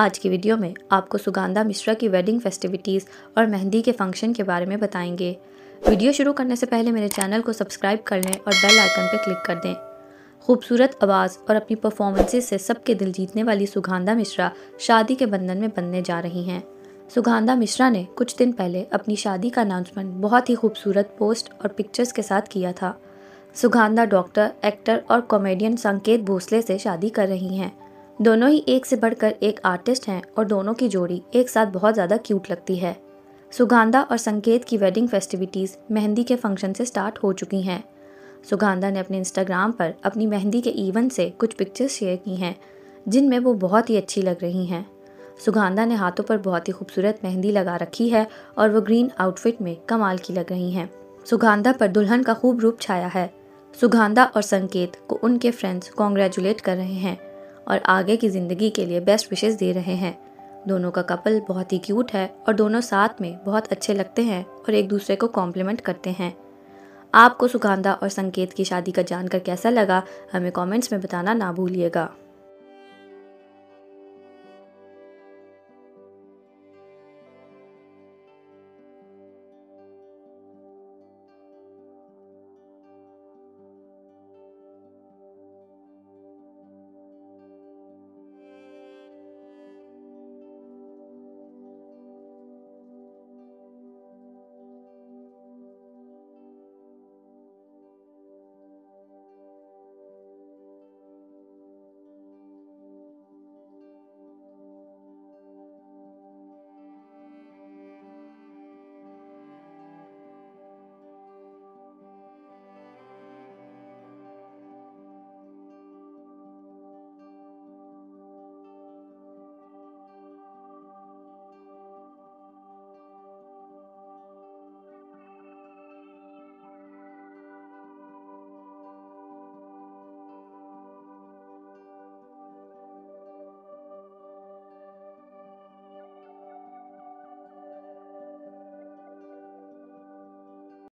आज की वीडियो में आपको सुगंधा मिश्रा की वेडिंग फेस्टिविटीज़ और मेहंदी के फ़ंक्शन के बारे में बताएँगे। वीडियो शुरू करने से पहले मेरे चैनल को सब्सक्राइब कर लें और बेल आइकन पर क्लिक कर दें। खूबसूरत आवाज़ और अपनी परफॉर्मेंसेज से सबके दिल जीतने वाली सुगंधा मिश्रा शादी के बंधन में बनने जा रही हैं। सुगंधा मिश्रा ने कुछ दिन पहले अपनी शादी का अनाउंसमेंट बहुत ही खूबसूरत पोस्ट और पिक्चर्स के साथ किया था। सुगंधा डॉक्टर एक्टर और कॉमेडियन संकेत भोसले से शादी कर रही हैं। दोनों ही एक से बढ़कर एक आर्टिस्ट हैं और दोनों की जोड़ी एक साथ बहुत ज़्यादा क्यूट लगती है। सुगंधा और संकेत की वेडिंग फेस्टिविटीज़ मेहंदी के फ़ंक्शन से स्टार्ट हो चुकी हैं। सुगंधा ने अपने इंस्टाग्राम पर अपनी मेहंदी के इवेंट से कुछ पिक्चर्स शेयर की हैं, जिनमें वो बहुत ही अच्छी लग रही हैं। सुगंधा ने हाथों पर बहुत ही खूबसूरत मेहंदी लगा रखी है और वो ग्रीन आउटफिट में कमाल की लग रही हैं। सुगंधा पर दुल्हन का खूब रूप छाया है। सुगंधा और संकेत को उनके फ्रेंड्स कॉन्ग्रेचुलेट कर रहे हैं। और आगे की ज़िंदगी के लिए बेस्ट विशेष दे रहे हैं। दोनों का कपल बहुत ही क्यूट है और दोनों साथ में बहुत अच्छे लगते हैं और एक दूसरे को कॉम्प्लीमेंट करते हैं। आपको सुगंधा और संकेत की शादी का जानकर कैसा लगा, हमें कमेंट्स में बताना ना भूलिएगा।